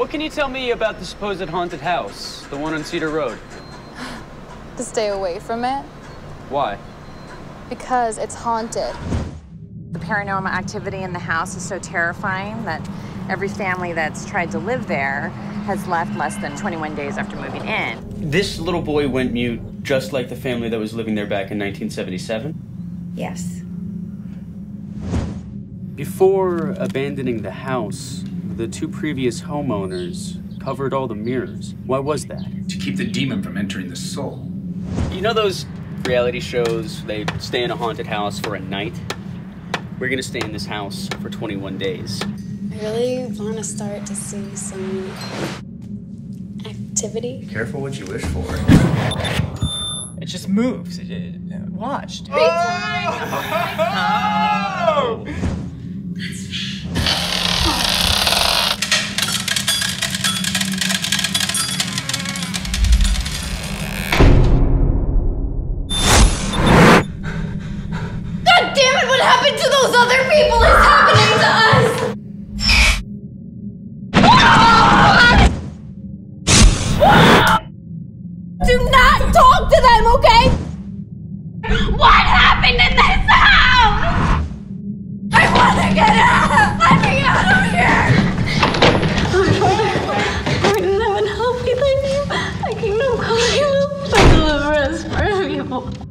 What can you tell me about the supposed haunted house, the one on Cedar Road? To stay away from it Why? because it's haunted. The paranormal activity in the house is so terrifying that every family that's tried to live there has left less than 21 days after moving in. This little boy went mute just like the family that was living there back in 1977. Yes. Before abandoning the house, the two previous homeowners covered all the mirrors. Why was that? To keep the demon from entering the soul. You know those reality shows, they stay in a haunted house for a night? We're gonna stay in this house for 21 days. I really want to start to see some activity. Careful what you wish for. It just moves. It, it, watch. dude. Oh! God Do not talk to them, okay? What happened in this house? I want to get out! Let me out of here! Lord in heaven, help me, thank you. I kingdom come, help. Deliver us from evil.